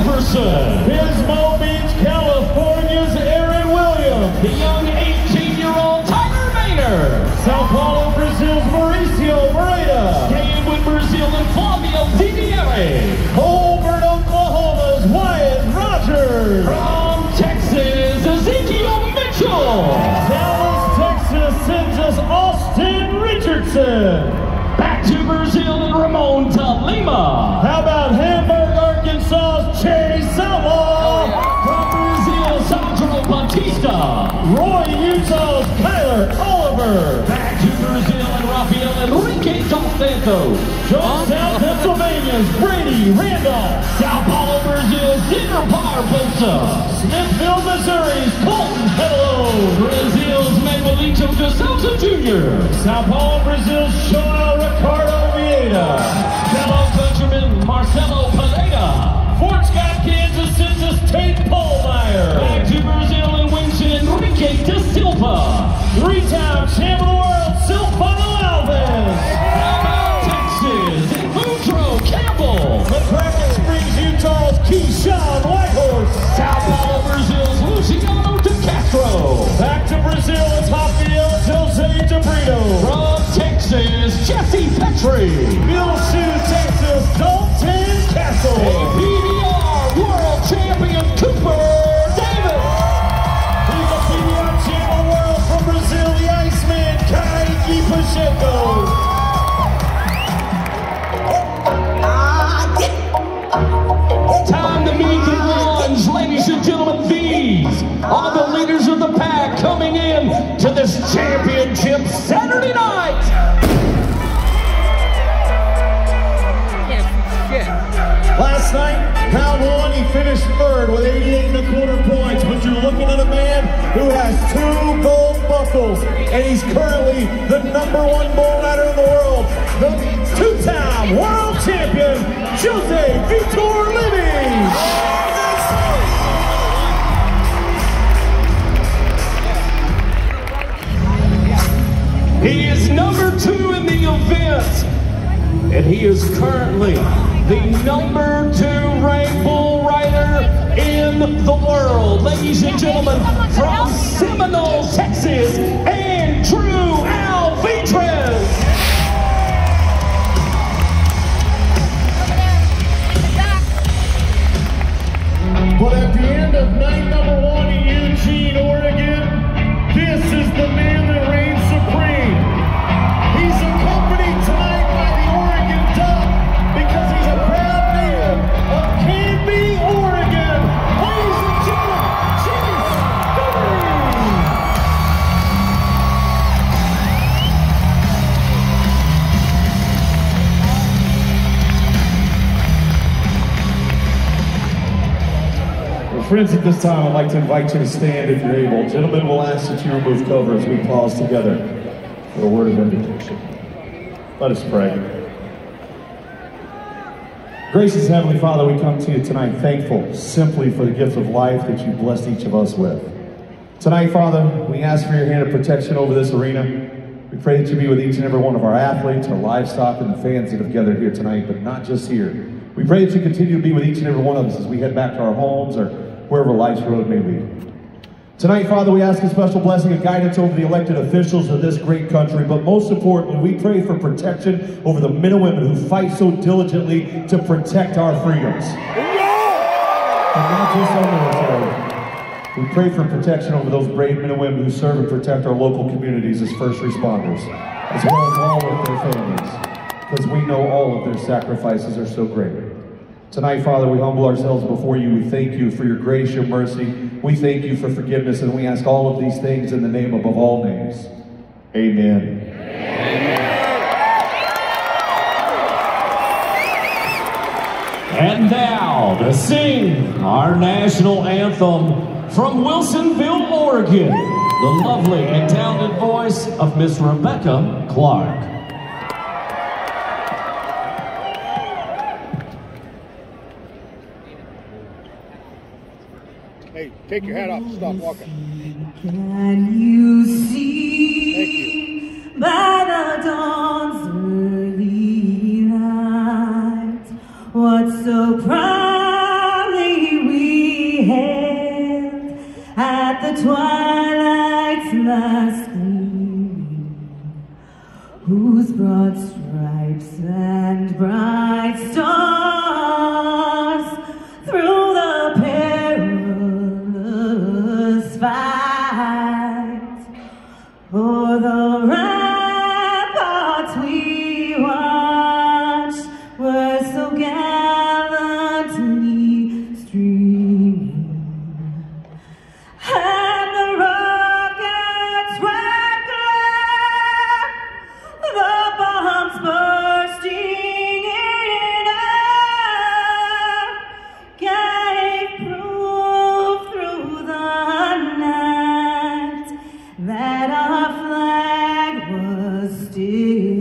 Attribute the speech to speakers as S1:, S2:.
S1: Halverson.
S2: Pismo Beach, California's Aaron Williams.
S1: The young 18-year-old Tyler Maynard.
S2: Sao Paulo, Brazil's Mauricio Moreira.
S1: Staying with Brazil and Flavio Zivieri.
S2: Colbert, Oklahoma's Wyatt Rogers.
S1: From Texas, Ezekiel Mitchell.
S2: Dallas, Texas sends us Austin Richardson.
S1: Back to Brazil and Ramon de Lima.
S2: Roy, Utah's Kyler Oliver.
S1: Back to Brazil and Rafael Henrique Dos Santos.
S2: Georgetown, Pennsylvania's Brady Randolph.
S1: Sao Paulo, Brazil's Dener Barbosa.
S2: Smithville, Missouri's Colton Hello.
S1: Brazil's Manoelito de Souza Jr.
S2: Sao Paulo, Brazil's Joel Ricardo Vieira.
S1: Fellow countryman Marcelo Pineda.
S2: Fort Scott, Kansas sends us Tate Polmeyer.
S1: Back to Brazil
S2: champ of the world, Silvano Alves.
S1: Texas Boudreaux Campbell.
S2: McCracken Springs, Utah's Keyshawn Whitehorse.
S1: Sao Paulo, Brazil's Luciano de Castro.
S2: Back to Brazil, it's Rafael Jose de Brito.
S1: From Texas, Jesse Petrie.
S2: Muleshoe, Texas, Dalton
S1: Kasel.
S2: Last night, one, he finished third with 88 and a quarter points. But you're looking at a man who has two gold buckles, and he's currently the number one bull rider in the world, the two-time world champion, Jose
S1: and he is currently the number two ranked bull rider in the world. Ladies and gentlemen, from Seminole, Texas, Andrew
S2: friends, at this time, I'd like to invite you to stand if you're able. Gentlemen, we'll ask that you remove cover as we pause together for a word of invitation. Let us pray. Gracious Heavenly Father, we come to you tonight thankful simply for the gift of life that you blessed each of us with. Tonight, Father, we ask for your hand of protection over this arena. We pray that you be with each and every one of our athletes, our livestock, and the fans that have gathered here tonight, but not just here. We pray that you continue to be with each and every one of us as we head back to our homes or wherever life's road may lead. Tonight, Father, we ask a special blessing and guidance over the elected officials of this great country, but most importantly, we pray for protection over the men and women who fight so diligently to protect our freedoms. And not just our military. We pray for protection over those brave men and women who serve and protect our local communities as first responders, as well as all of their families, because we know all of their sacrifices are so great. Tonight, Father, we humble ourselves before you. We thank you for your grace, your mercy. We thank you for forgiveness, and we ask all of these things in the name above all names. Amen.
S1: And now to sing our national anthem from Wilsonville, Oregon, the lovely and talented voice of Miss Rebecca Clark.
S3: Take your hat off and stop walking.
S4: Can you see
S3: you.
S4: by the dawn's early light what so proudly we hailed at the twilight's last gleaming, whose broad stripes and bright the night